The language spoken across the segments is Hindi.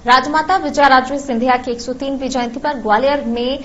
राजमाता विजयाराजे सिंधिया की 103वीं जयंती पर ग्वालियर में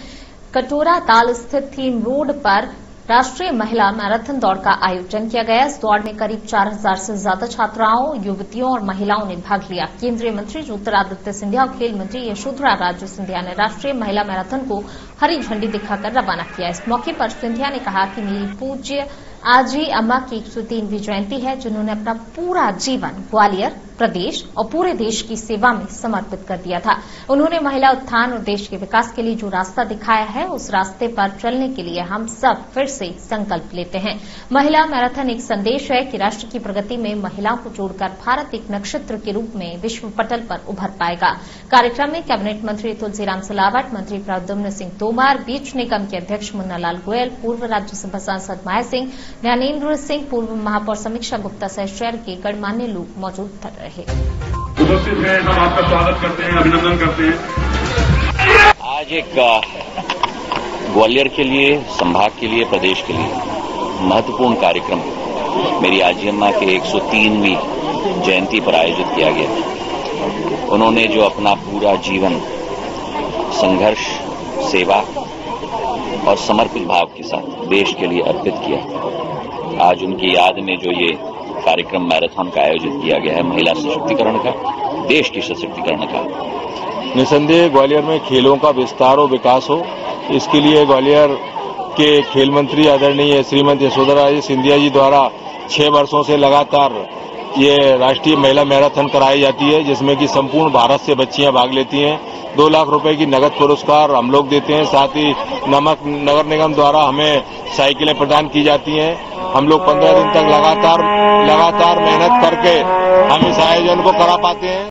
कटोरा ताल स्थित थीम रोड पर राष्ट्रीय महिला मैराथन दौड़ का आयोजन किया गया। इस दौड़ में करीब 4000 से ज़्यादा छात्राओं, युवतियों और महिलाओं ने भाग लिया। केंद्रीय मंत्री ज्योतिरादित्य सिंधिया और खेल मंत्री यशोधरा राजे सिंधिया ने राष्ट्रीय महिला मैराथन को हरी झंडी दिखाकर रवाना किया। इस मौके पर सिंधिया ने कहा कि मेरी पूज्य आज ही अम्मा की एक जयंती है, जिन्होंने अपना पूरा जीवन ग्वालियर प्रदेश और पूरे देश की सेवा में समर्पित कर दिया था। उन्होंने महिला उत्थान और देश के विकास के लिए जो रास्ता दिखाया है, उस रास्ते पर चलने के लिए हम सब फिर से संकल्प लेते हैं। महिला मैराथन एक संदेश है कि राष्ट्र की प्रगति में महिलाओं को जोड़कर भारत एक नक्षत्र के रूप में विश्व पटल पर उभर पाएगा। कार्यक्रम में कैबिनेट मंत्री तुलसीराम सिलावट, मंत्री प्रद्युम्न सिंह तोमर, बीच निगम के अध्यक्ष मुन्नालाल गोयल, पूर्व राज्यसभा सांसद माया सिंह ज्ञानेन्द्र सिंह पूर्व महापौर समीक्षा गुप्ता सहित शहर के गणमान्य लोग मौजूद रहे। उपस्थित हैं हम आपका स्वागत करते हैं अभिनंदन करते हैं। आज एक ग्वालियर के लिए संभाग के लिए प्रदेश के लिए महत्वपूर्ण कार्यक्रम मेरी आजी अम्मा के 103वीं जयंती पर आयोजित किया गया। उन्होंने जो अपना पूरा जीवन संघर्ष सेवा और समर्पित भाव के साथ देश के लिए अर्पित किया। आज उनकी याद में जो ये कार्यक्रम मैराथन का आयोजित किया गया है, महिला सशक्तिकरण का, देश की सशक्तिकरण का। निसंदेह, ग्वालियर में खेलों का विस्तार और विकास हो। इसके लिए ग्वालियर के खेल मंत्री आदरणीय श्रीमती यशोधरा सिंधिया जी द्वारा छह वर्षों से लगातार ये राष्ट्रीय महिला मैराथन कराई जाती है, जिसमें कि संपूर्ण भारत से बच्चियाँ भाग लेती हैं। दो लाख रुपए की नगद पुरस्कार हम लोग देते हैं, साथ ही नमक नगर निगम द्वारा हमें साइकिलें प्रदान की जाती हैं। हम लोग पंद्रह दिन तक लगातार लगातार मेहनत करके हम इस आयोजन को करा पाते हैं।